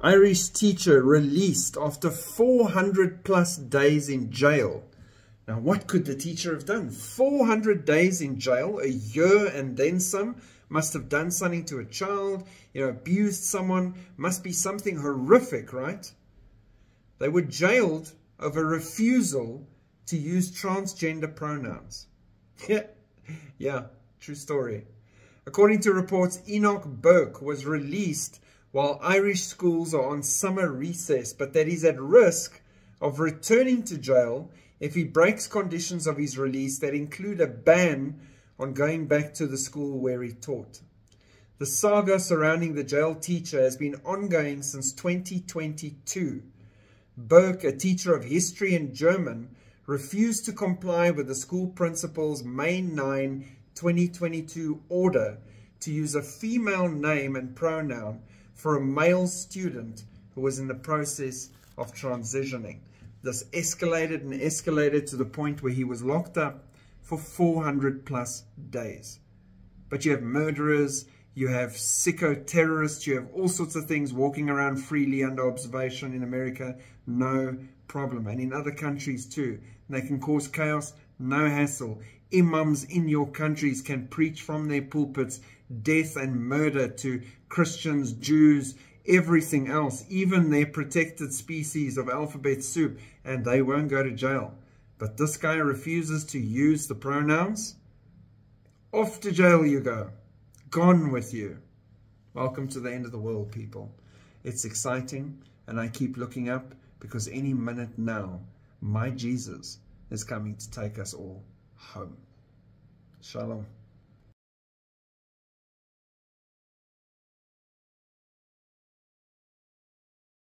Irish teacher released after 400 plus days in jail. Now, what could the teacher have done? 400 days in jail, a year and then some, must have done something to a child, you know, abused someone, must be something horrific, right? They were jailed over refusal to use transgender pronouns. Yeah, yeah, true story. According to reports, Enoch Burke was released while Irish schools are on summer recess, but that he's at risk of returning to jail if he breaks conditions of his release that include a ban on going back to the school where he taught. The saga surrounding the jail teacher has been ongoing since 2022. Burke, a teacher of history and German, refused to comply with the school principal's May 9, 2022 order to use a female name and pronoun for a male student who was in the process of transitioning. This escalated and escalated to the point where he was locked up for 400 plus days. But you have murderers, you have sicko terrorists, you have all sorts of things walking around freely under observation in America, no problem. And in other countries too. They can cause chaos, no hassle. Imams in your countries can preach from their pulpits death and murder to Christians, Jews, everything else, even their protected species of alphabet soup, and they won't go to jail. But this guy refuses to use the pronouns. Off to jail you go. Gone with you. Welcome to the end of the world, people. It's exciting, and I keep looking up because any minute now, my Jesus is coming to take us all home. Shalom.